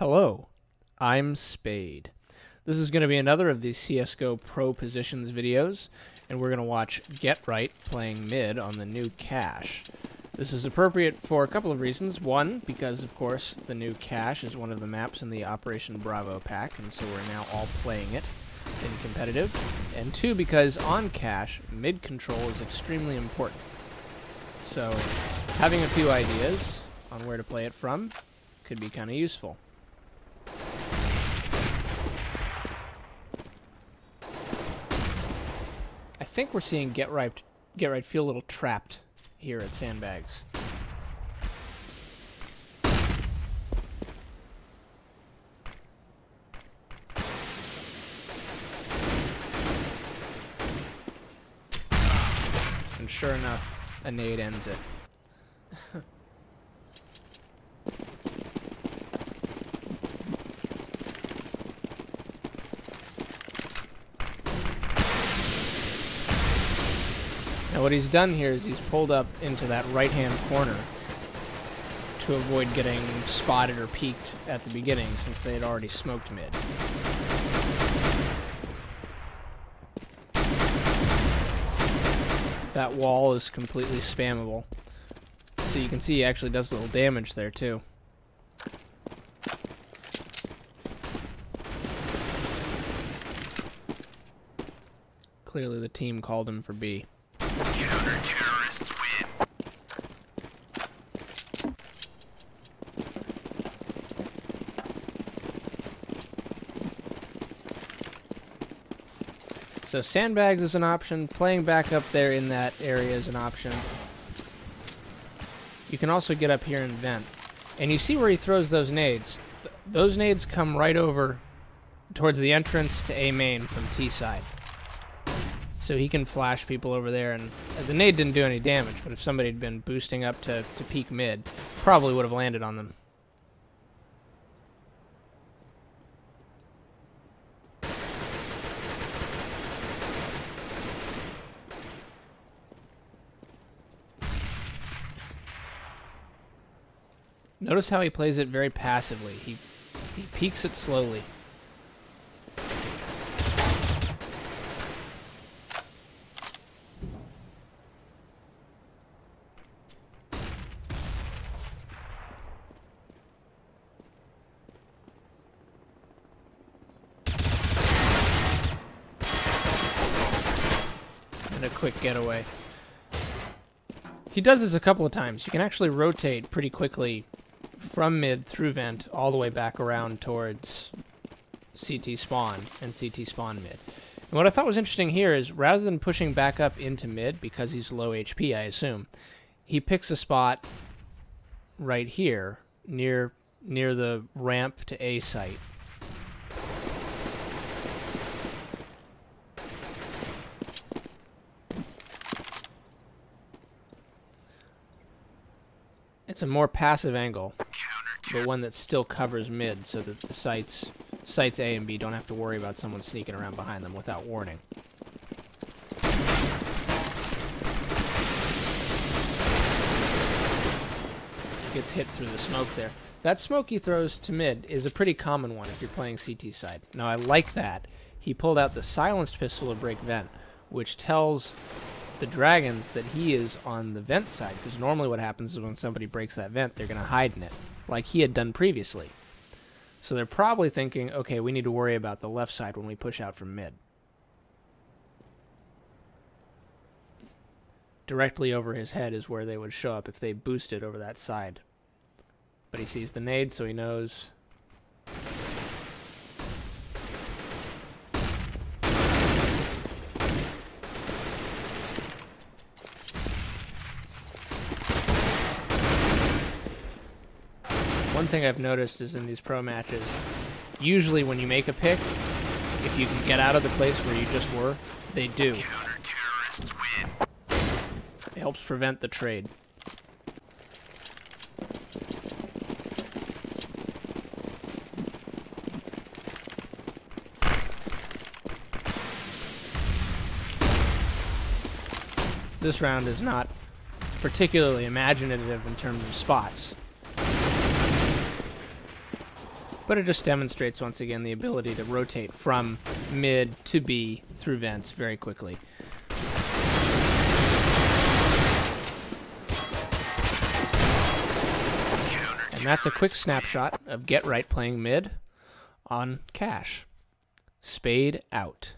Hello, I'm Spade. This is going to be another of these CSGO Pro Positions videos, and we're going to watch Get Right playing mid on the new cache. This is appropriate for a couple of reasons. One, because of course the new cache is one of the maps in the Operation Bravo pack, and so we're now all playing it in competitive. And two, because on cache, mid control is extremely important. So having a few ideas on where to play it from could be kind of useful. Think we're seeing Get Right, Get Right feel a little trapped here at Sandbags. And sure enough, a nade ends it. Now what he's done here is he's pulled up into that right-hand corner to avoid getting spotted or peeked at the beginning since they had already smoked mid. That wall is completely spammable. So you can see he actually does a little damage there too. Clearly the team called him for B. So sandbags is an option. Playing back up there in that area is an option. You can also get up here and vent. And you see where he throws those nades. Th those nades come right over towards the entrance to A main from T side. So he can flash people over there. And the nade didn't do any damage, but if somebody had been boosting up to, to peek mid, probably would have landed on them. Notice how he plays it very passively. He he peeks it slowly. And a quick getaway. He does this a couple of times. You can actually rotate pretty quickly from mid through vent all the way back around towards CT spawn and CT spawn mid. And what I thought was interesting here is rather than pushing back up into mid because he's low HP, I assume, he picks a spot right here near near the ramp to A site. It's a more passive angle, but one that still covers mid so that the sites sites A and B don't have to worry about someone sneaking around behind them without warning. Gets hit through the smoke there. That smoke he throws to mid is a pretty common one if you're playing CT side. Now I like that. He pulled out the silenced pistol to break vent, which tells the dragons that he is on the vent side because normally what happens is when somebody breaks that vent they're going to hide in it like he had done previously. So they're probably thinking okay we need to worry about the left side when we push out from mid. Directly over his head is where they would show up if they boosted over that side. But he sees the nade so he knows One thing I've noticed is in these pro matches, usually when you make a pick, if you can get out of the place where you just were, they do. It helps prevent the trade. This round is not particularly imaginative in terms of spots. But it just demonstrates once again the ability to rotate from mid to B through vents very quickly. And that's a quick snapshot of Get Right playing mid on Cache. Spade out.